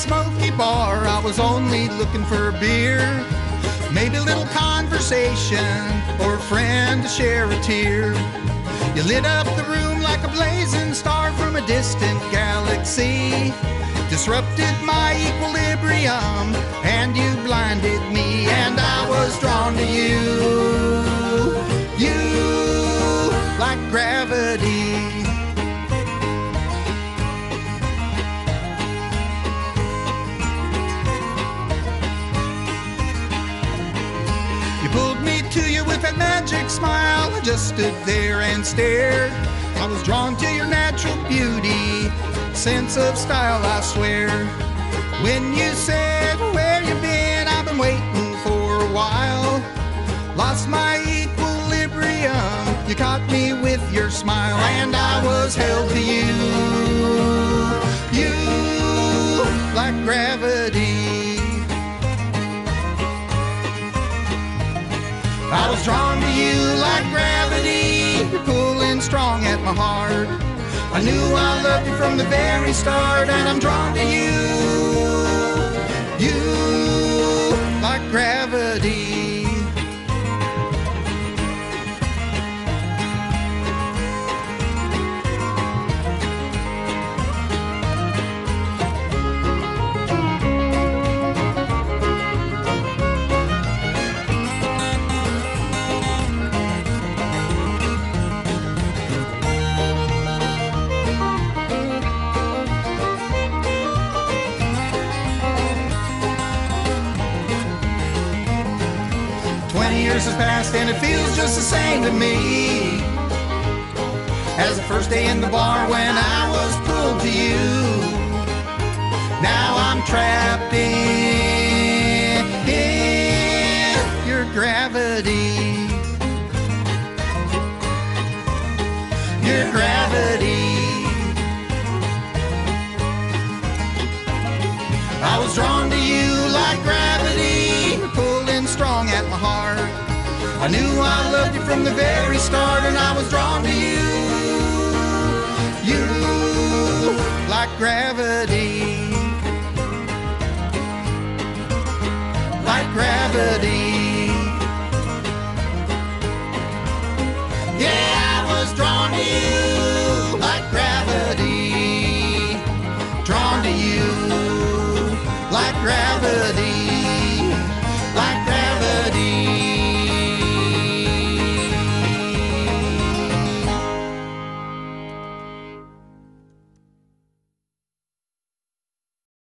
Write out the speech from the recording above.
smoky bar. I was only looking for a beer. Maybe a little conversation or a friend to share a tear. You lit up the room like a blazing star from a distant galaxy. Disrupted my equilibrium and you blinded me, and I was drawn to you. You, like gravity. Pulled me to you with that magic smile. I just stood there and stared. I was drawn to your natural beauty, sense of style, I swear. When you said, Where you been? I've been waiting for a while. Lost my equilibrium. You caught me with your smile, and I was held to you. You, like gravity. I was drawn to you like gravity. Pulling strong at my heart. I knew I loved you from the very start, and I'm drawn to. You 20 years have passed and it feels just the same to me as the first day in the bar when I was pulled to you. Now I'm trapped in, in your gravity. Your gravity. I was drawn to knew I loved you from the very start, and I was drawn to you. You, like gravity. Like gravity.